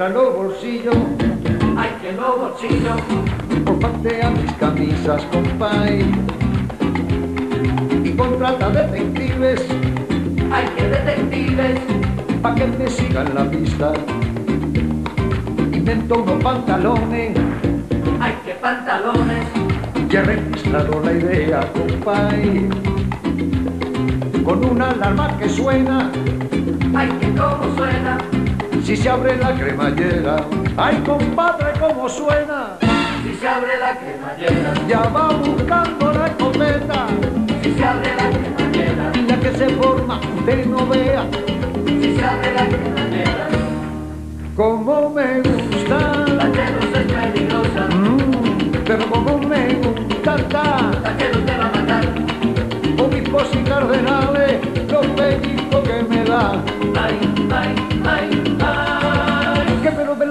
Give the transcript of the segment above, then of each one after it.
entra en los bolsillos, Ay, que los bolsillos, por parte a mis camisas, compay. Y contrata detectives. Ay, que detectives, pa' que me sigan la pista. Invento unos pantalones. Ay, que pantalones, y he registrado la idea, compay. Con una alarma que suena, ay, que como suena, si se abre la cremallera. ¡Ay, compadre, cómo suena! si se abre la cremallera, Ya va buscando la escopeta. si se abre la cremallera, la que se forma, usted no vea si se abre la cremallera, cómo me gusta. la que no es peligrosa, Mm, pero cómo me gusta la que no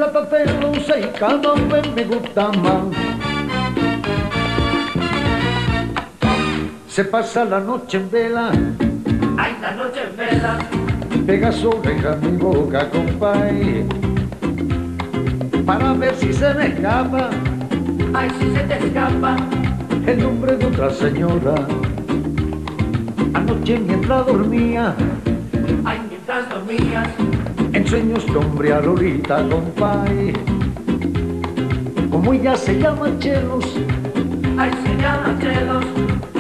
Me lo velata hacerlo y cada vez me gusta más. Se pasa la noche en vela, ay, la noche en vela, pega su oreja mi boca, compay. Para ver si se me escapa ay, si se te escapa, el nombre de otra señora. Anoche mientras dormía, ay, mientras dormías, en sueños nombre a Lolita, compay. Como ella se llama Chelos, ay, se llama celos,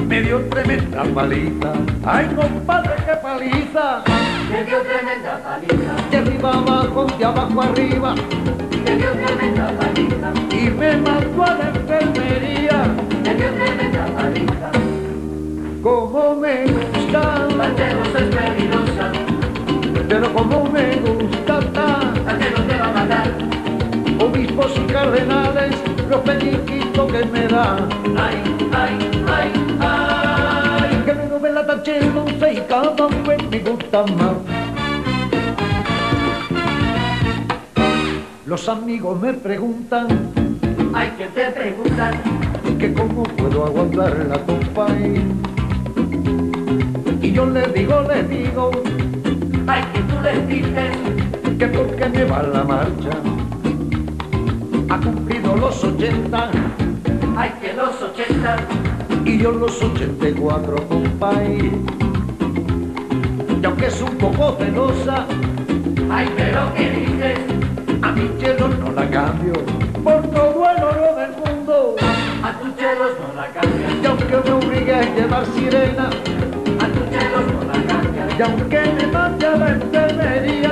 me dio tremenda palita. Ay, compadre, qué paliza. me dio tremenda paliza, De arriba abajo, de abajo arriba, me dio tremenda paliza, y me mandó a la enfermería. me dio tremenda paliza, Como me gusta, no es peligrosa, pero como me gusta Los amigos me preguntan ay, que te preguntan, que cómo puedo aguantar la compay. Y yo les digo, les digo, ay, que tú les dices, que porque me va la marcha. Ha cumplido los 80 ay, que los ochenta, y yo los 84, compay. Y aunque es un poco celosa, ay, pero que dices, a mi chelo no la cambio por todo el oro del mundo. a tus chelos no la cambian, Y aunque me obligue a llevar sirena, a tus chelos no la cambian, y aunque me mande a la enfermería,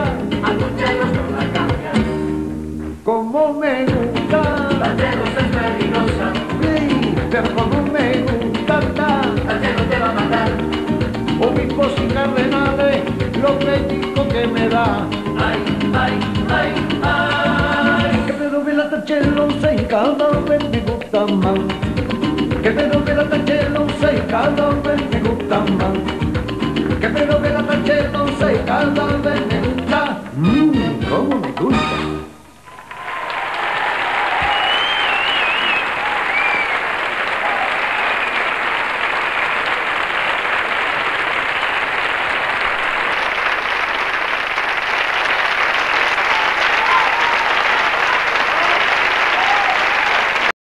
que me da. ay, ay, ay, ay, Que me doble la tachelo y cada vez me gusta más. Que me doble la tachelo y cada vez me gusta más. Que me doble la tachelo y cada vez